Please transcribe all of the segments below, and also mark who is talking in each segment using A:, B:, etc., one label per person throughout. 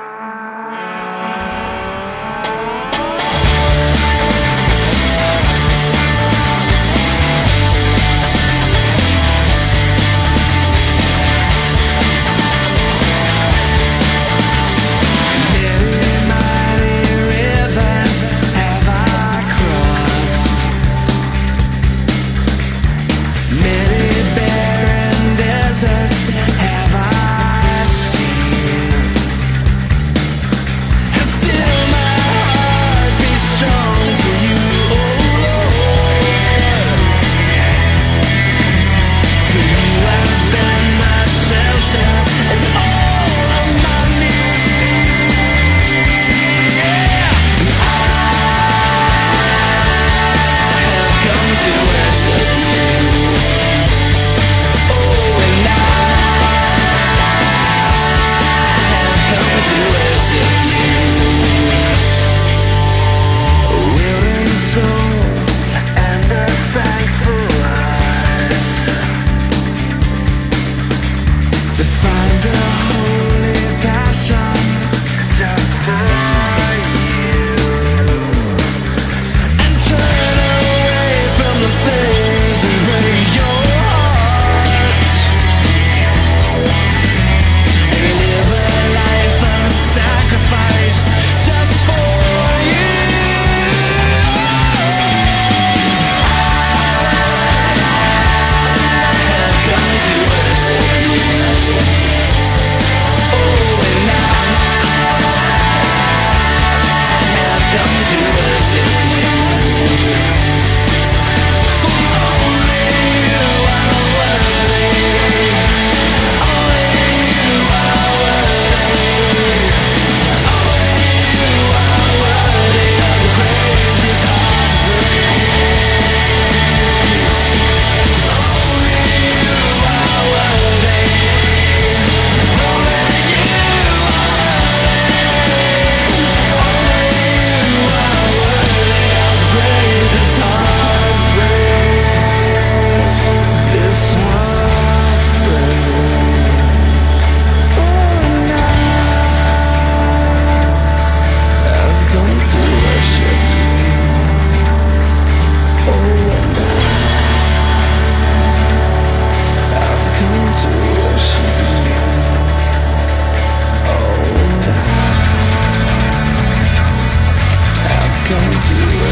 A: you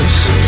A: Christmas.